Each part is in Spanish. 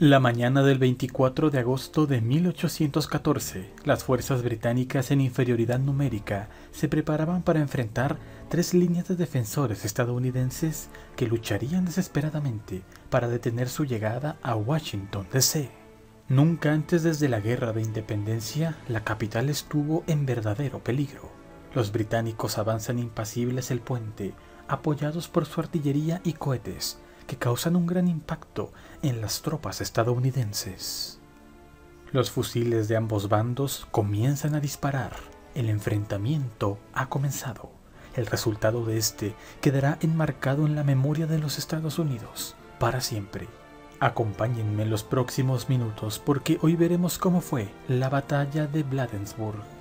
La mañana del 24 de agosto de 1814, las fuerzas británicas en inferioridad numérica se preparaban para enfrentar tres líneas de defensores estadounidenses que lucharían desesperadamente para detener su llegada a Washington, D.C. Nunca antes desde la Guerra de Independencia la capital estuvo en verdadero peligro. Los británicos avanzan impasibles el puente, apoyados por su artillería y cohetes, que causan un gran impacto en las tropas estadounidenses. Los fusiles de ambos bandos comienzan a disparar. El enfrentamiento ha comenzado. El resultado de este quedará enmarcado en la memoria de los Estados Unidos para siempre. Acompáñenme en los próximos minutos porque hoy veremos cómo fue la batalla de Bladensburg.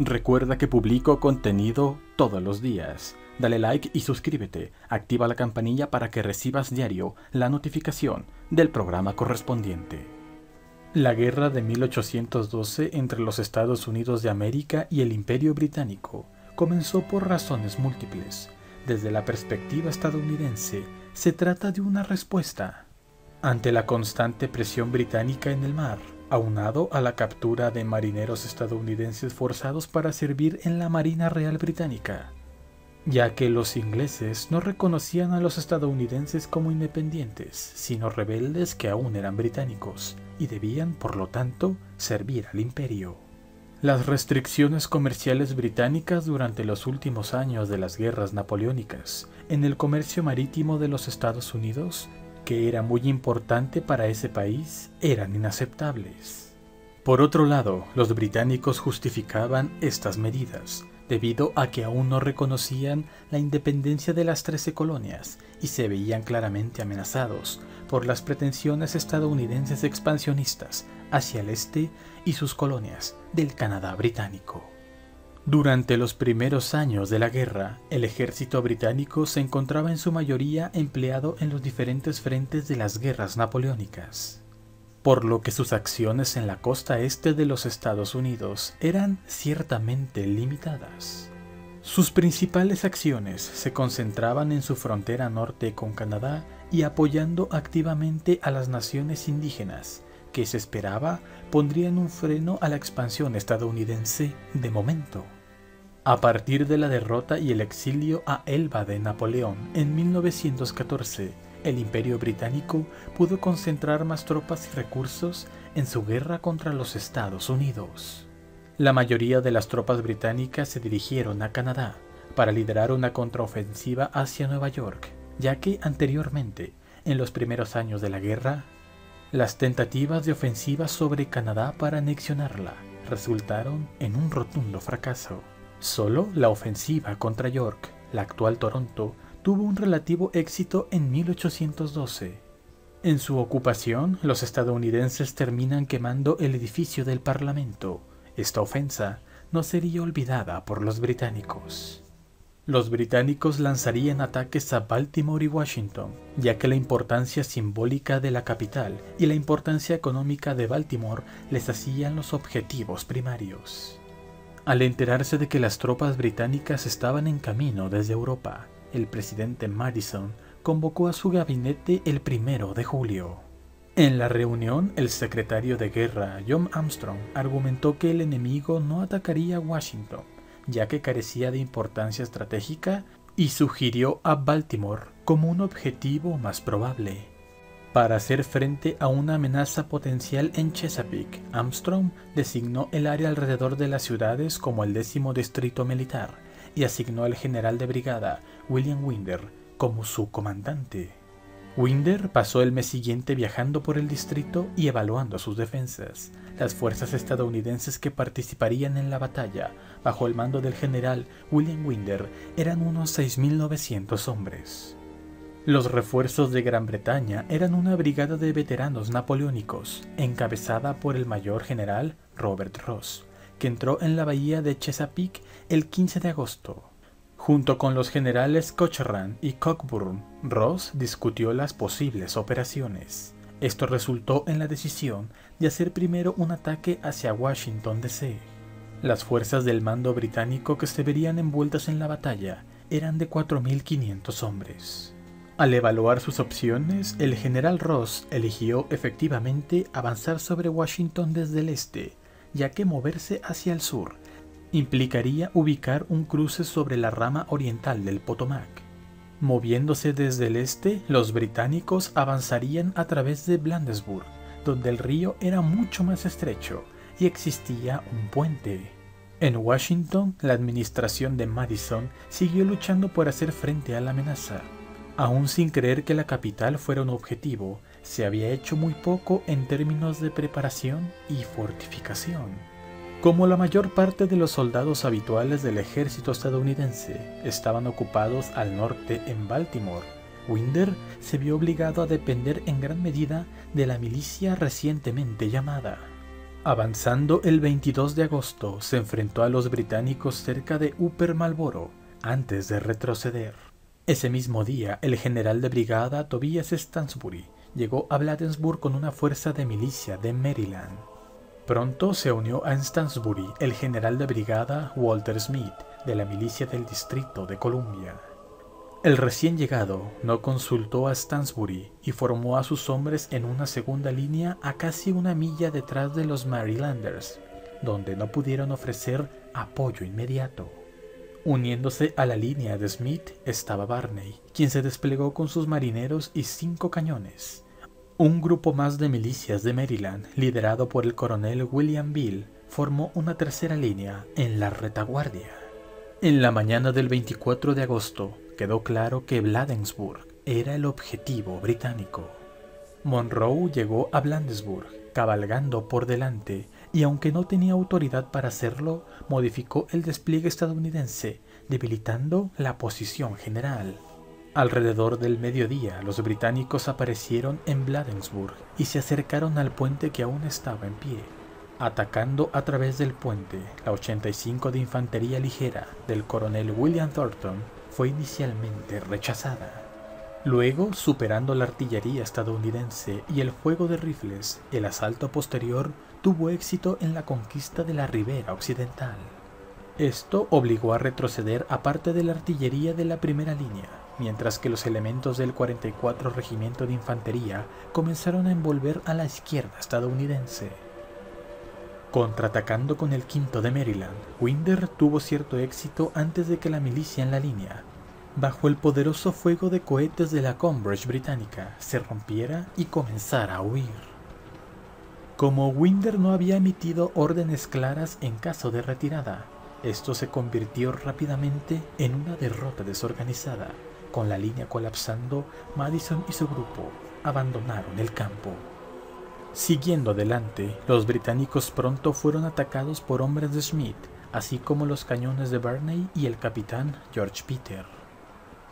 Recuerda que publico contenido todos los días. Dale like y suscríbete. Activa la campanilla para que recibas diario la notificación del programa correspondiente. La guerra de 1812 entre los Estados Unidos de América y el Imperio Británico comenzó por razones múltiples. Desde la perspectiva estadounidense, se trata de una respuesta ante la constante presión británica en el mar aunado a la captura de marineros estadounidenses forzados para servir en la Marina Real Británica, ya que los ingleses no reconocían a los estadounidenses como independientes, sino rebeldes que aún eran británicos y debían, por lo tanto, servir al imperio. Las restricciones comerciales británicas durante los últimos años de las guerras napoleónicas en el comercio marítimo de los Estados Unidos que era muy importante para ese país, eran inaceptables. Por otro lado, los británicos justificaban estas medidas, debido a que aún no reconocían la independencia de las trece colonias y se veían claramente amenazados por las pretensiones estadounidenses expansionistas hacia el este y sus colonias del Canadá británico. Durante los primeros años de la guerra, el ejército británico se encontraba en su mayoría empleado en los diferentes frentes de las guerras napoleónicas, por lo que sus acciones en la costa este de los Estados Unidos eran ciertamente limitadas. Sus principales acciones se concentraban en su frontera norte con Canadá y apoyando activamente a las naciones indígenas, que se esperaba pondrían un freno a la expansión estadounidense de momento. A partir de la derrota y el exilio a Elba de Napoleón en 1914, el Imperio Británico pudo concentrar más tropas y recursos en su guerra contra los Estados Unidos. La mayoría de las tropas británicas se dirigieron a Canadá para liderar una contraofensiva hacia Nueva York, ya que anteriormente, en los primeros años de la guerra, las tentativas de ofensiva sobre Canadá para anexionarla resultaron en un rotundo fracaso. Solo la ofensiva contra York, la actual Toronto, tuvo un relativo éxito en 1812. En su ocupación, los estadounidenses terminan quemando el edificio del Parlamento. Esta ofensa no sería olvidada por los británicos. Los británicos lanzarían ataques a Baltimore y Washington, ya que la importancia simbólica de la capital y la importancia económica de Baltimore les hacían los objetivos primarios. Al enterarse de que las tropas británicas estaban en camino desde Europa, el presidente Madison convocó a su gabinete el primero de julio. En la reunión, el secretario de guerra John Armstrong argumentó que el enemigo no atacaría Washington, ya que carecía de importancia estratégica, y sugirió a Baltimore como un objetivo más probable. Para hacer frente a una amenaza potencial en Chesapeake, Armstrong designó el área alrededor de las ciudades como el décimo distrito militar y asignó al general de brigada William Winder como su comandante. Winder pasó el mes siguiente viajando por el distrito y evaluando sus defensas. Las fuerzas estadounidenses que participarían en la batalla, bajo el mando del general William Winder, eran unos 6.900 hombres. Los refuerzos de Gran Bretaña eran una brigada de veteranos napoleónicos, encabezada por el mayor general Robert Ross, que entró en la bahía de Chesapeake el 15 de agosto. Junto con los generales Cochrane y Cockburn, Ross discutió las posibles operaciones. Esto resultó en la decisión de hacer primero un ataque hacia Washington DC. Las fuerzas del mando británico que se verían envueltas en la batalla eran de 4.500 hombres. Al evaluar sus opciones, el general Ross eligió efectivamente avanzar sobre Washington desde el este, ya que moverse hacia el sur implicaría ubicar un cruce sobre la rama oriental del Potomac. Moviéndose desde el este, los británicos avanzarían a través de Blandesburg, donde el río era mucho más estrecho y existía un puente. En Washington, la administración de Madison siguió luchando por hacer frente a la amenaza. Aún sin creer que la capital fuera un objetivo, se había hecho muy poco en términos de preparación y fortificación. Como la mayor parte de los soldados habituales del ejército estadounidense estaban ocupados al norte en Baltimore, Winder se vio obligado a depender en gran medida de la milicia recientemente llamada. Avanzando el 22 de agosto, se enfrentó a los británicos cerca de Upper Marlboro antes de retroceder. Ese mismo día, el general de brigada Tobias Stansbury llegó a Bladensburg con una fuerza de milicia de Maryland. Pronto se unió a Stansbury el general de brigada Walter Smith de la milicia del Distrito de Columbia. El recién llegado no consultó a Stansbury y formó a sus hombres en una segunda línea a casi una milla detrás de los Marylanders, donde no pudieron ofrecer apoyo inmediato. Uniéndose a la línea de Smith estaba Barney, quien se desplegó con sus marineros y cinco cañones, un grupo más de milicias de Maryland, liderado por el coronel William Bill, formó una tercera línea en la retaguardia. En la mañana del 24 de agosto quedó claro que Bladensburg era el objetivo británico. Monroe llegó a Blandesburg cabalgando por delante y aunque no tenía autoridad para hacerlo, modificó el despliegue estadounidense, debilitando la posición general. Alrededor del mediodía, los británicos aparecieron en Bladensburg y se acercaron al puente que aún estaba en pie. Atacando a través del puente, la 85 de Infantería Ligera del coronel William Thornton fue inicialmente rechazada. Luego, superando la artillería estadounidense y el fuego de rifles, el asalto posterior tuvo éxito en la conquista de la ribera occidental. Esto obligó a retroceder a parte de la artillería de la primera línea, mientras que los elementos del 44 Regimiento de Infantería comenzaron a envolver a la izquierda estadounidense. Contraatacando con el quinto de Maryland, Winder tuvo cierto éxito antes de que la milicia en la línea, bajo el poderoso fuego de cohetes de la Combridge británica, se rompiera y comenzara a huir. Como Winder no había emitido órdenes claras en caso de retirada, esto se convirtió rápidamente en una derrota desorganizada con la línea colapsando, Madison y su grupo abandonaron el campo. Siguiendo adelante, los británicos pronto fueron atacados por hombres de Smith, así como los cañones de Barney y el capitán George Peter.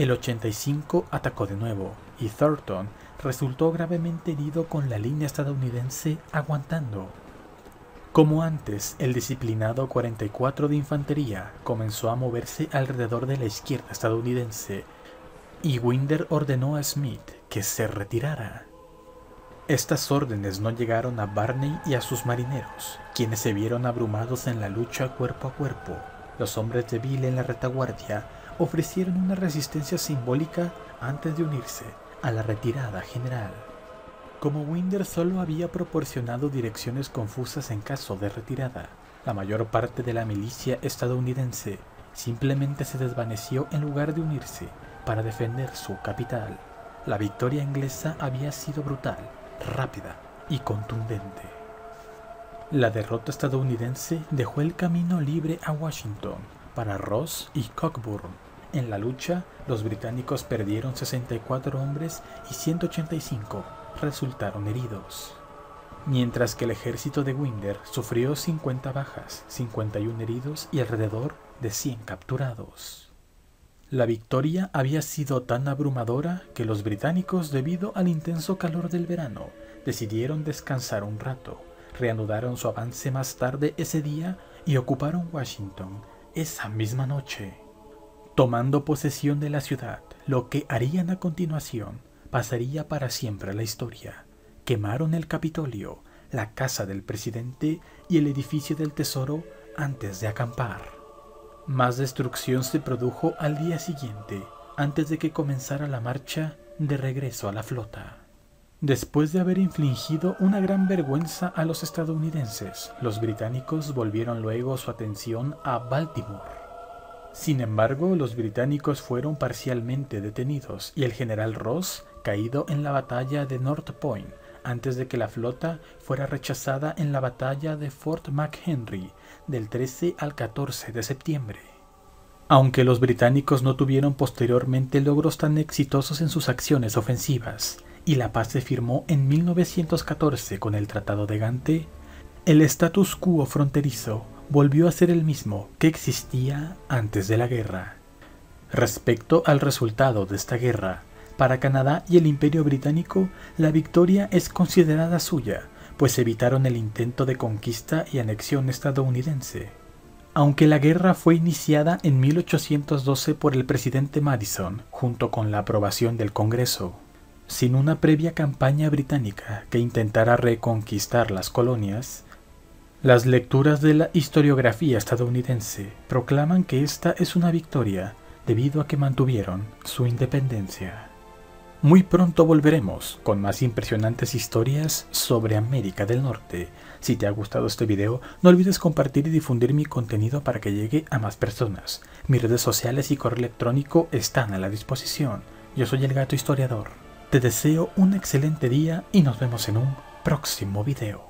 El 85 atacó de nuevo y Thornton resultó gravemente herido con la línea estadounidense aguantando. Como antes, el disciplinado 44 de infantería comenzó a moverse alrededor de la izquierda estadounidense y Winder ordenó a Smith que se retirara. Estas órdenes no llegaron a Barney y a sus marineros, quienes se vieron abrumados en la lucha cuerpo a cuerpo. Los hombres de Bill en la retaguardia ofrecieron una resistencia simbólica antes de unirse a la retirada general. Como Winder solo había proporcionado direcciones confusas en caso de retirada, la mayor parte de la milicia estadounidense simplemente se desvaneció en lugar de unirse para defender su capital. La victoria inglesa había sido brutal, rápida y contundente. La derrota estadounidense dejó el camino libre a Washington para Ross y Cockburn. En la lucha, los británicos perdieron 64 hombres y 185 resultaron heridos, mientras que el ejército de Winder sufrió 50 bajas, 51 heridos y alrededor de 100 capturados. La victoria había sido tan abrumadora que los británicos, debido al intenso calor del verano, decidieron descansar un rato, reanudaron su avance más tarde ese día y ocuparon Washington esa misma noche. Tomando posesión de la ciudad, lo que harían a continuación pasaría para siempre a la historia. Quemaron el Capitolio, la casa del presidente y el edificio del Tesoro antes de acampar. Más destrucción se produjo al día siguiente, antes de que comenzara la marcha de regreso a la flota. Después de haber infligido una gran vergüenza a los estadounidenses, los británicos volvieron luego su atención a Baltimore. Sin embargo, los británicos fueron parcialmente detenidos y el general Ross caído en la batalla de North Point antes de que la flota fuera rechazada en la batalla de Fort McHenry del 13 al 14 de septiembre. Aunque los británicos no tuvieron posteriormente logros tan exitosos en sus acciones ofensivas, y la paz se firmó en 1914 con el Tratado de Gante, el status quo fronterizo volvió a ser el mismo que existía antes de la guerra. Respecto al resultado de esta guerra, para Canadá y el Imperio Británico, la victoria es considerada suya, pues evitaron el intento de conquista y anexión estadounidense. Aunque la guerra fue iniciada en 1812 por el presidente Madison, junto con la aprobación del Congreso, sin una previa campaña británica que intentara reconquistar las colonias, las lecturas de la historiografía estadounidense proclaman que esta es una victoria debido a que mantuvieron su independencia. Muy pronto volveremos con más impresionantes historias sobre América del Norte. Si te ha gustado este video, no olvides compartir y difundir mi contenido para que llegue a más personas. Mis redes sociales y correo electrónico están a la disposición. Yo soy el gato historiador. Te deseo un excelente día y nos vemos en un próximo video.